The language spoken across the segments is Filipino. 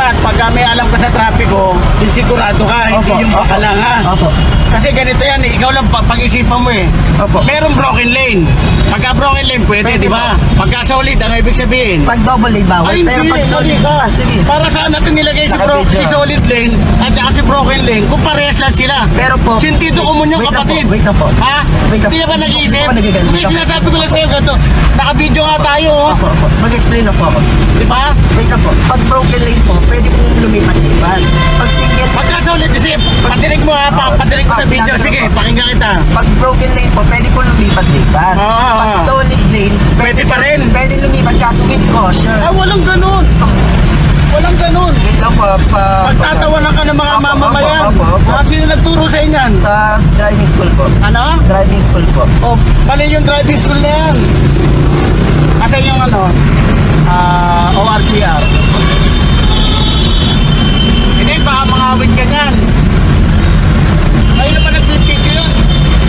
dapat pagka may alam ka sa trapiko, sigurado ka, hindi Opo, yung baka opo. lang ha. Opo. Kasi ganito yan, eh, ikaw lang pa- pag-isipan mo eh. Opo. Merong broken lane. Pagka broken lane, pwede, Pwede di ba? Pagka solid, ano ibig sabihin? Pag double lane bawal. Ay, Pero hindi, pag solid, mali ka. ah, sige. Para saan natin nilagay si, bro, Naka-video. si solid lane at saka si broken lane kung parehas lang sila. Pero po, Sentido ko yung Wait lang kapatid. po, wait lang po. Ha? Wait Hindi ka ba nag-iisip? Hindi sinasabi ko lang sa'yo ganito. Naka-video nga tayo, oh. Opo, opo. Mag-explain na po ako. Di ba? Wait lang po. Pag broken lane po, pwede pong lumipat-lipat. Pag single Pagka solid, kasi patinig mo ha, pa, Oo. patinig mo sa video. Sige, pakinggan kita. Pag broken lane po, pwede po lumipat-lipat. Pag solid lane, Pwede pa rin. Pwede lumipat kaso with caution. Ah, walang ganun. Walang ganun. Wait lang po, pa, Pagtatawanan ka ng mga Opo, mamamayan. opo, opo, opo. Ah, sino nagturo sa inyan? Sa driving school po. Ano? Driving school po. Oh, mali yung driving school na yan. Kasi yung ano, ah, ORCR. Hindi, baka mangawit ka niyan. Ayun na pa nagpipigyo yun.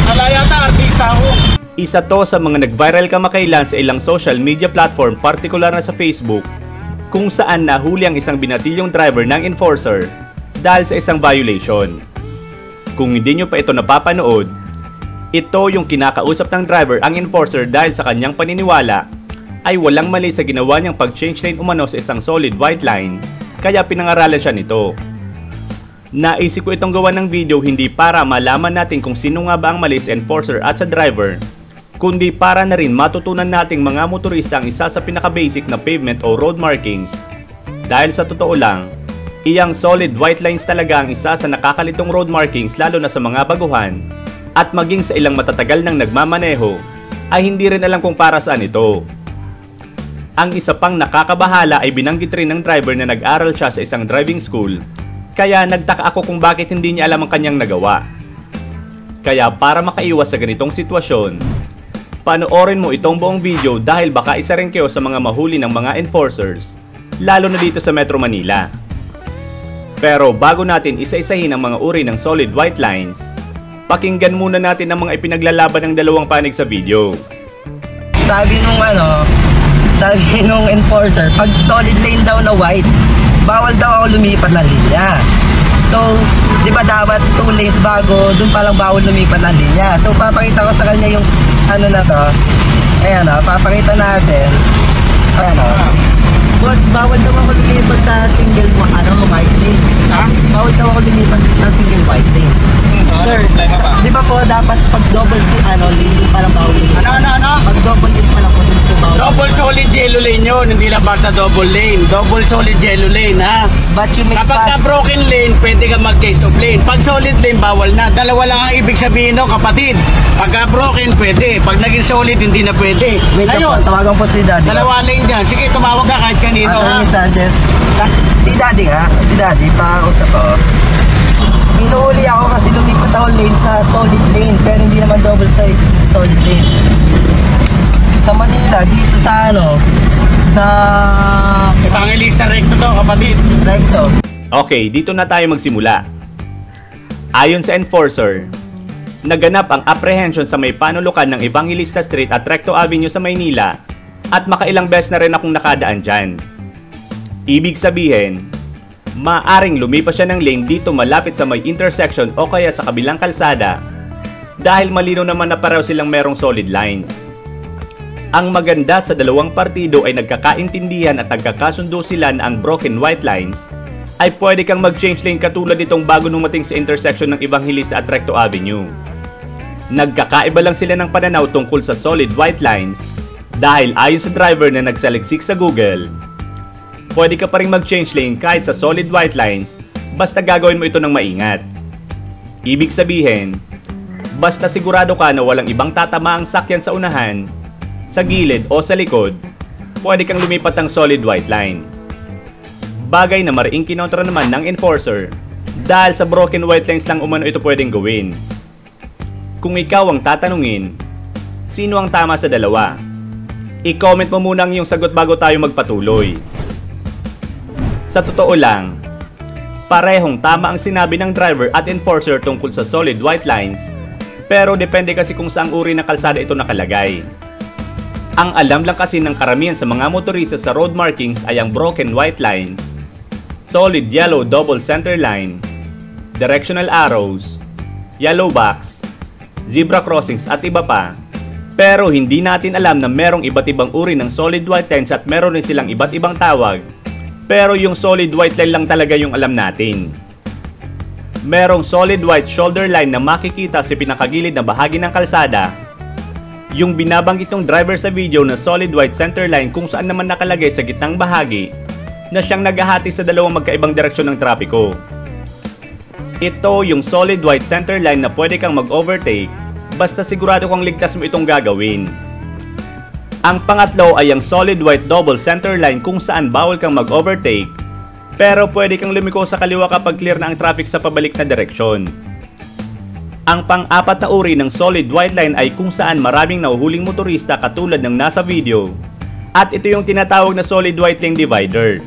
Ala yata, artista ako. Isa to sa mga nag-viral kamakailan sa ilang social media platform, partikular na sa Facebook, kung saan nahuli ang isang binatilyong driver ng enforcer dahil sa isang violation. Kung hindi nyo pa ito napapanood, ito yung kinakausap ng driver ang enforcer dahil sa kanyang paniniwala ay walang mali sa ginawa niyang pag-change lane umano sa isang solid white line kaya pinangaralan siya nito. Naisip ko itong gawa ng video hindi para malaman natin kung sino nga ba ang mali sa enforcer at sa driver, kundi para na rin matutunan nating mga motorista ang isa sa pinaka-basic na pavement o road markings. Dahil sa totoo lang, iyang solid white lines talaga ang isa sa nakakalitong road markings lalo na sa mga baguhan at maging sa ilang matatagal ng nagmamaneho ay hindi rin alam kung para saan ito. Ang isa pang nakakabahala ay binanggit rin ng driver na nag-aral siya sa isang driving school kaya nagtaka ako kung bakit hindi niya alam ang kanyang nagawa. Kaya para makaiwas sa ganitong sitwasyon, panoorin mo itong buong video dahil baka isa rin kayo sa mga mahuli ng mga enforcers, lalo na dito sa Metro Manila. Pero bago natin isa-isahin ang mga uri ng solid white lines, pakinggan muna natin ang mga ipinaglalaban ng dalawang panig sa video. Sabi nung ano, sabi nung enforcer, pag solid lane daw na white, bawal daw ako lumipat ng linya. So, di ba dapat two lanes bago, dun pa lang bawal lumipat ng linya. So, papakita ko sa kanya yung ano na to. Ayan o, papakita natin. Ayan o. Boss, bawal daw ako lumipat sa single ano, white lane. Ha? Bawal daw ako lumipat ng single white lane. Sir, di ba po dapat pag double ano, lane dun pa lang bawal. Ano, ano, ano? Pag double lane yellow lane yun, hindi lang basta double lane. Double solid yellow lane, ha? But you make Kapag na fast. broken lane, pwede ka mag-change of lane. Pag solid lane, bawal na. Dalawa lang ang ibig sabihin no, kapatid. Pagka broken, pwede. Pag naging solid, hindi na pwede. Wait lang po, Ayun, tawagan po si Daddy. dalawa lane dyan. Sige, tumawag ka kahit kanino, ha? Attorney Sanchez. Si Daddy nga, si Daddy, pausap ko. Inuuli ako kasi lumipat ako lane sa solid lane, pero hindi naman double side solid lane. Sa Manila, dito sa ano, sa Evangelista recto to, kapatid. recto. Okay, dito na tayo magsimula. Ayon sa enforcer, naganap ang apprehension sa may panulukan ng Evangelista Street at Recto Avenue sa Maynila at makailang beses na rin akong nakadaan dyan. Ibig sabihin, maaring lumipas siya ng lane dito malapit sa may intersection o kaya sa kabilang kalsada dahil malino naman na pareho silang merong solid lines. Ang maganda sa dalawang partido ay nagkakaintindihan at nagkakasundo sila na ang broken white lines ay pwede kang mag-change lane katulad nitong bago numating sa intersection ng Evangelista at Recto Avenue. Nagkakaiba lang sila ng pananaw tungkol sa solid white lines dahil ayon sa driver na nagsaliksik sa Google, pwede ka pa rin mag-change lane kahit sa solid white lines basta gagawin mo ito ng maingat. Ibig sabihin, basta sigurado ka na walang ibang tatama ang sakyan sa unahan, sa gilid o sa likod, pwede kang lumipat ng solid white line. Bagay na mariing kinontra naman ng enforcer dahil sa broken white lines lang umano ito pwedeng gawin. Kung ikaw ang tatanungin, sino ang tama sa dalawa? I-comment mo muna ang iyong sagot bago tayo magpatuloy. Sa totoo lang, parehong tama ang sinabi ng driver at enforcer tungkol sa solid white lines, pero depende kasi kung saang uri ng kalsada ito nakalagay. Ang alam lang kasi ng karamihan sa mga motorista sa road markings ay ang broken white lines. solid yellow double center line, directional arrows, yellow box, zebra crossings at iba pa. Pero hindi natin alam na merong iba't ibang uri ng solid white lines at meron rin silang iba't ibang tawag. Pero yung solid white line lang talaga yung alam natin. Merong solid white shoulder line na makikita sa pinakagilid na bahagi ng kalsada yung binabanggit ng driver sa video na solid white center line kung saan naman nakalagay sa gitnang bahagi na siyang naghahati sa dalawang magkaibang direksyon ng trapiko. Ito yung solid white center line na pwede kang mag-overtake basta sigurado kang ligtas mo itong gagawin. Ang pangatlo ay ang solid white double center line kung saan bawal kang mag-overtake pero pwede kang lumiko sa kaliwa kapag clear na ang traffic sa pabalik na direksyon. Ang pang-apat na uri ng solid white line ay kung saan maraming nahuhuling motorista katulad ng nasa video. At ito yung tinatawag na solid white lane divider.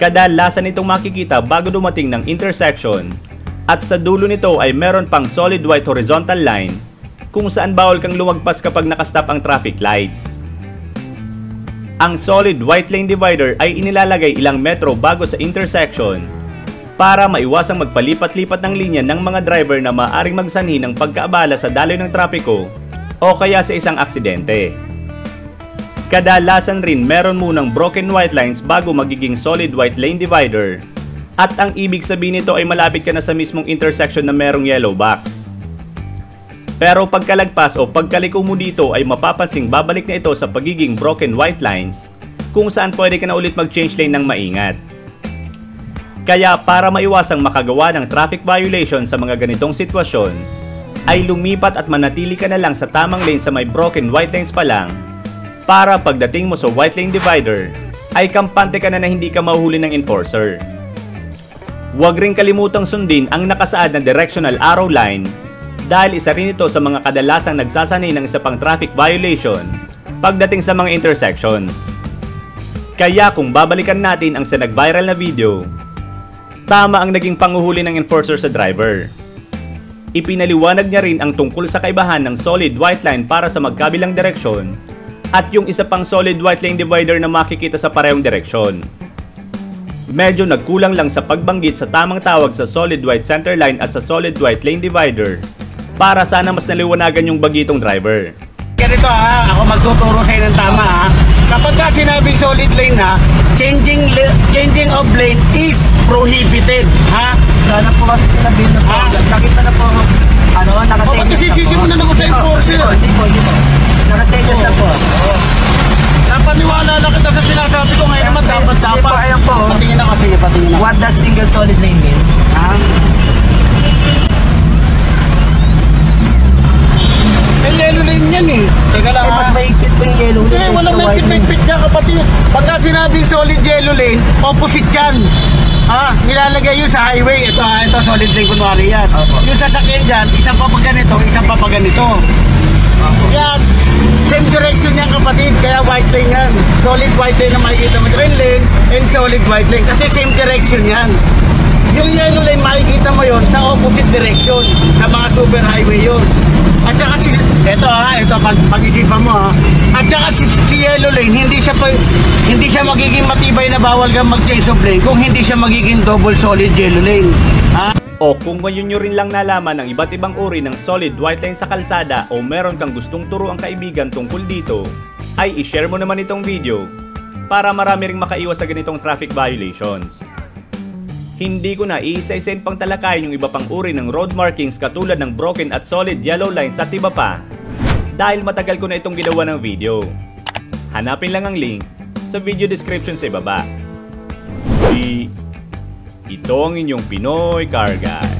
Kadalasan itong makikita bago dumating ng intersection at sa dulo nito ay meron pang solid white horizontal line kung saan bawal kang lumagpas kapag nakastop ang traffic lights. Ang solid white lane divider ay inilalagay ilang metro bago sa intersection para maiwasang magpalipat-lipat ng linya ng mga driver na maaring magsanhi ng pagkaabala sa daloy ng trapiko o kaya sa isang aksidente. Kadalasan rin meron munang broken white lines bago magiging solid white lane divider at ang ibig sabihin nito ay malapit ka na sa mismong intersection na merong yellow box. Pero pagkalagpas o pagkaliko mo dito ay mapapansing babalik na ito sa pagiging broken white lines kung saan pwede ka na ulit mag-change lane ng maingat. Kaya para maiwasang makagawa ng traffic violation sa mga ganitong sitwasyon, ay lumipat at manatili ka na lang sa tamang lane sa may broken white lanes pa lang para pagdating mo sa white lane divider, ay kampante ka na na hindi ka mahuli ng enforcer. Huwag rin kalimutang sundin ang nakasaad na directional arrow line dahil isa rin ito sa mga kadalasang nagsasanay ng isa pang traffic violation pagdating sa mga intersections. Kaya kung babalikan natin ang sa nag-viral na video, tama ang naging panguhuli ng enforcer sa driver. Ipinaliwanag niya rin ang tungkol sa kaibahan ng solid white line para sa magkabilang direksyon at yung isa pang solid white lane divider na makikita sa parehong direksyon. Medyo nagkulang lang sa pagbanggit sa tamang tawag sa solid white center line at sa solid white lane divider para sana mas naliwanagan yung bagitong driver. Ganito ha, ako magtuturo sa ng tama ha. Kapag ka sinabing solid lane ha, changing changing of lane is prohibited ha. Sana po kasi sinabi na po. Nakita na po, ano, O, ba't nakasenyas isisisi mo na naman sa enforcer? Hindi po, hindi po. Nakasenyas na po. Napaniwala lang kita sa sinasabi ko ngayon naman dapat Hindi dapat. po, ayan po. Patingin ako sige, patingin ako. What does single solid lane mean? Ha? Teka lang Eh, mas mahigpit po yung yellow lane. kaysa walang sa may white lane. pit niya kapatid. Pagka sinabing solid yellow lane, opposite yan. Ha? Nilalagay yun sa highway. Ito ha, ito solid lane kunwari yan. Opo. Yung sasakyan dyan, isang pa ganito, isang pa ganito. Yan. Same direction yan kapatid, kaya white lane yan. Solid white lane na makikita mo. Green lane and solid white lane. Kasi same direction yan. Yung yellow lane, makikita mo yon sa opposite direction. Sa mga super highway yun. Eto ha, ito pag, pag-isipan mo ha. At saka si, si yellow lane, hindi siya pa, hindi siya magiging matibay na bawal kang mag-change of lane kung hindi siya magiging double solid yellow lane. Ha? O kung ngayon nyo rin lang nalaman ang iba't ibang uri ng solid white line sa kalsada o meron kang gustong turo ang kaibigan tungkol dito, ay ishare mo naman itong video para marami ring makaiwas sa ganitong traffic violations. Hindi ko na iisa-isain pang talakayin yung iba pang uri ng road markings katulad ng broken at solid yellow lines at iba pa dahil matagal ko na itong ginawa ng video. Hanapin lang ang link sa video description sa ibaba. Di ito ang inyong Pinoy Car Guy.